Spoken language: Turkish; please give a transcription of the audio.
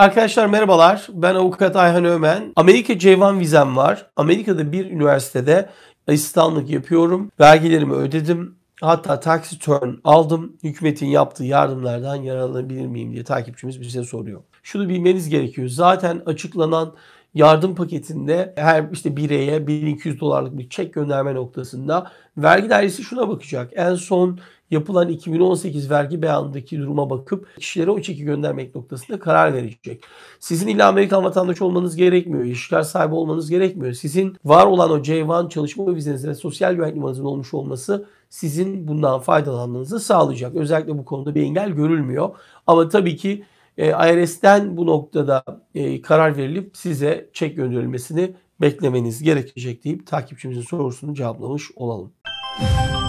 Arkadaşlar merhabalar. Ben avukat Ayhan Ömen. Amerika C1 vizem var. Amerika'da bir üniversitede asistanlık yapıyorum. Vergilerimi ödedim. Hatta tax return aldım. Hükümetin yaptığı yardımlardan yararlanabilir miyim diye takipçimiz bize soruyor. Şunu bilmeniz gerekiyor. Zaten açıklanan yardım paketinde her işte bireye 1200 dolarlık bir çek gönderme noktasında vergi dairesi şuna bakacak. En son yapılan 2018 vergi beyanındaki duruma bakıp kişilere o çeki göndermek noktasında karar verecek. Sizin illa Amerikan vatandaşı olmanız gerekmiyor. İşgal sahibi olmanız gerekmiyor. Sizin var olan o J1 çalışma vizeniz ve sosyal güvenlik numaranızın olmuş olması sizin bundan faydalanmanızı sağlayacak. Özellikle bu konuda bir engel görülmüyor. Ama tabii ki e, IRS'ten bu noktada e, karar verilip size çek gönderilmesini beklemeniz gerekecek deyip takipçimizin sorusunu cevaplamış olalım. Müzik